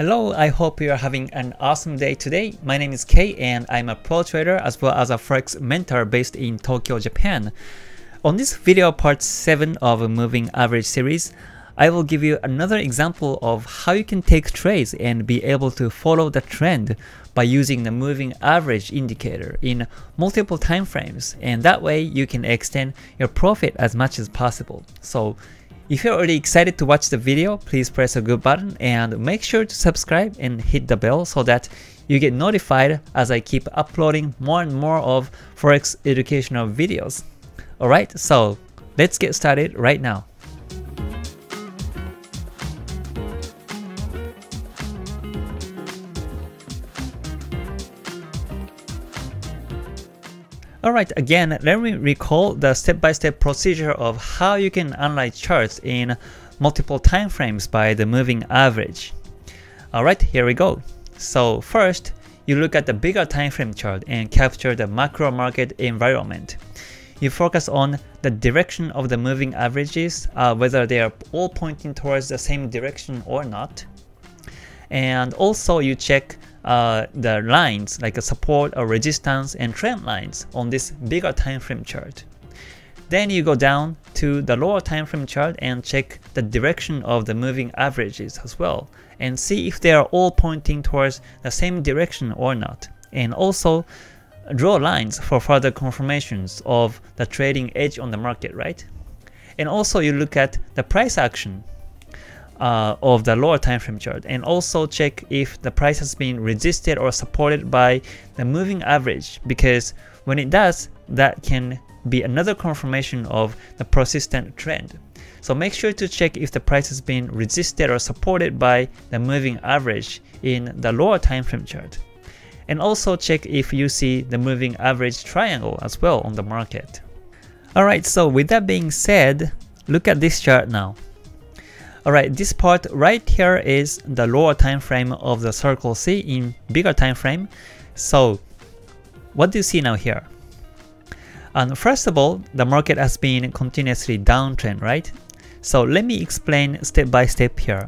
Hello, I hope you are having an awesome day today. My name is Kei and I'm a pro trader as well as a forex mentor based in Tokyo, Japan. On this video part 7 of a moving average series, I will give you another example of how you can take trades and be able to follow the trend by using the moving average indicator in multiple time frames and that way you can extend your profit as much as possible. So if you're already excited to watch the video, please press a good button and make sure to subscribe and hit the bell so that you get notified as I keep uploading more and more of Forex educational videos. Alright, so let's get started right now. Alright, again, let me recall the step-by-step -step procedure of how you can analyze charts in multiple time frames by the moving average. Alright, here we go. So first, you look at the bigger time frame chart and capture the macro market environment you focus on the direction of the moving averages, uh, whether they are all pointing towards the same direction or not. And also you check uh, the lines like a support or resistance and trend lines on this bigger time frame chart. Then you go down to the lower time frame chart and check the direction of the moving averages as well and see if they are all pointing towards the same direction or not. And also draw lines for further confirmations of the trading edge on the market, right? And also you look at the price action uh, of the lower time frame chart and also check if the price has been resisted or supported by the moving average because when it does, that can be another confirmation of the persistent trend. So make sure to check if the price has been resisted or supported by the moving average in the lower time frame chart and also check if you see the moving average triangle as well on the market. Alright, so with that being said, look at this chart now. Alright, this part right here is the lower time frame of the circle C in bigger time frame. So what do you see now here? And first of all, the market has been continuously downtrend, right? So let me explain step by step here.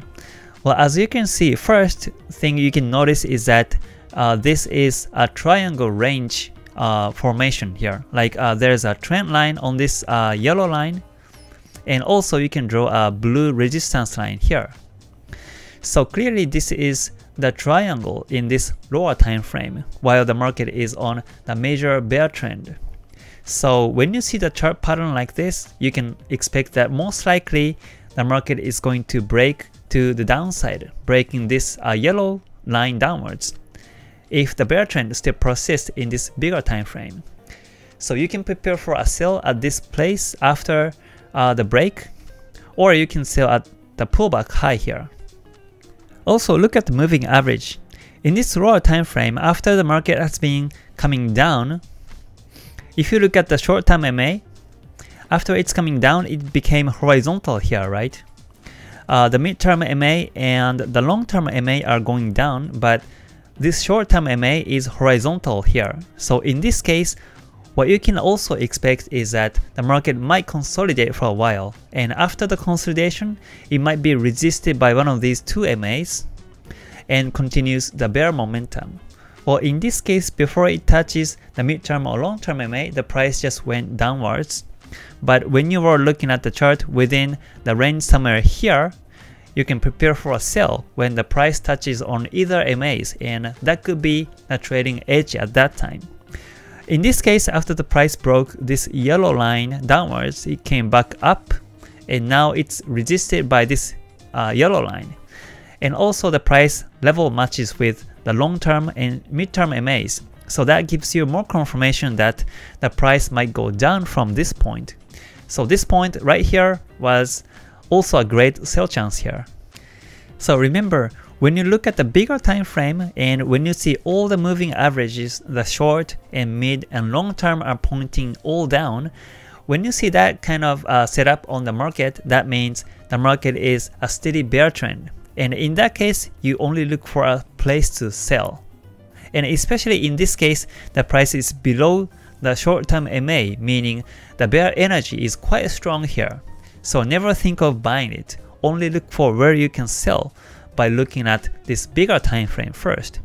Well, as you can see, first thing you can notice is that uh, this is a triangle range uh, formation here. Like uh, there's a trend line on this uh, yellow line, and also you can draw a blue resistance line here. So clearly this is the triangle in this lower time frame, while the market is on the major bear trend. So when you see the chart pattern like this, you can expect that most likely the market is going to break to the downside, breaking this uh, yellow line downwards if the bear trend still persists in this bigger time frame. So you can prepare for a sell at this place after uh, the break, or you can sell at the pullback high here. Also look at the moving average. In this lower time frame, after the market has been coming down, if you look at the short-term MA, after it's coming down, it became horizontal here, right? Uh, the mid-term MA and the long-term MA are going down, but this short-term MA is horizontal here. So in this case, what you can also expect is that the market might consolidate for a while, and after the consolidation, it might be resisted by one of these two MAs and continues the bear momentum. Well, in this case, before it touches the midterm or long-term MA, the price just went downwards. But when you are looking at the chart within the range somewhere here, you can prepare for a sell when the price touches on either MAs and that could be a trading edge at that time. In this case, after the price broke this yellow line downwards, it came back up and now it's resisted by this uh, yellow line. And also the price level matches with the long-term and mid-term MAs. So that gives you more confirmation that the price might go down from this point. So this point right here was also a great sell chance here. So remember, when you look at the bigger time frame and when you see all the moving averages, the short and mid and long term are pointing all down, when you see that kind of uh, setup on the market, that means the market is a steady bear trend. And in that case, you only look for a place to sell. And especially in this case, the price is below the short-term MA, meaning the bear energy is quite strong here. So never think of buying it, only look for where you can sell by looking at this bigger time frame first.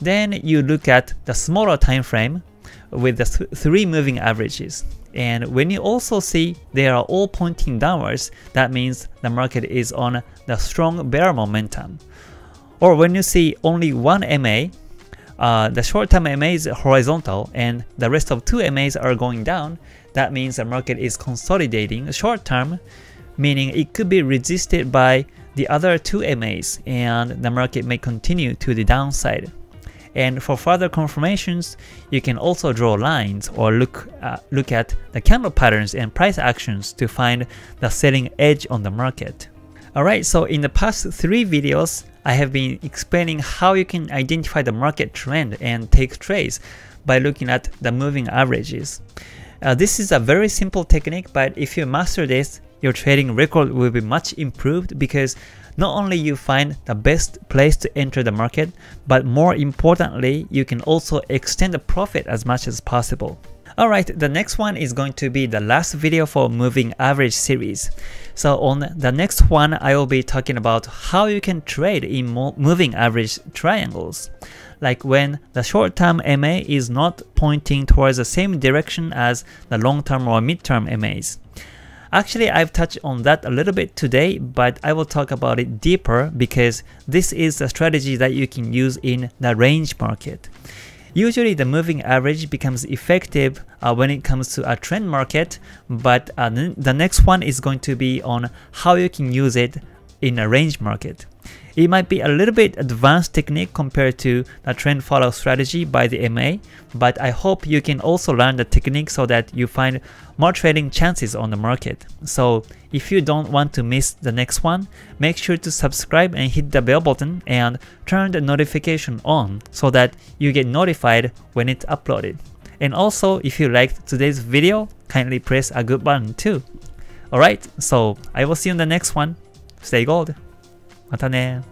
Then you look at the smaller time frame with the th three moving averages. And when you also see they are all pointing downwards, that means the market is on the strong bear momentum. Or when you see only one MA, uh, the short-term MA is horizontal and the rest of two MAs are going down, that means the market is consolidating short-term, meaning it could be resisted by the other two MAs and the market may continue to the downside. And for further confirmations, you can also draw lines or look, uh, look at the candle patterns and price actions to find the selling edge on the market. Alright, so in the past three videos, I have been explaining how you can identify the market trend and take trades by looking at the moving averages. Uh, this is a very simple technique, but if you master this, your trading record will be much improved because not only you find the best place to enter the market, but more importantly, you can also extend the profit as much as possible. Alright, the next one is going to be the last video for moving average series. So on the next one, I will be talking about how you can trade in moving average triangles. Like when the short-term MA is not pointing towards the same direction as the long-term or mid-term MAs. Actually, I've touched on that a little bit today, but I will talk about it deeper because this is a strategy that you can use in the range market. Usually the moving average becomes effective uh, when it comes to a trend market, but uh, the next one is going to be on how you can use it in a range market. It might be a little bit advanced technique compared to the trend follow strategy by the MA, but I hope you can also learn the technique so that you find more trading chances on the market. So if you don't want to miss the next one, make sure to subscribe and hit the bell button and turn the notification on so that you get notified when it's uploaded. And also, if you liked today's video, kindly press a good button too. Alright, so I will see you in the next one. Stay gold. またね。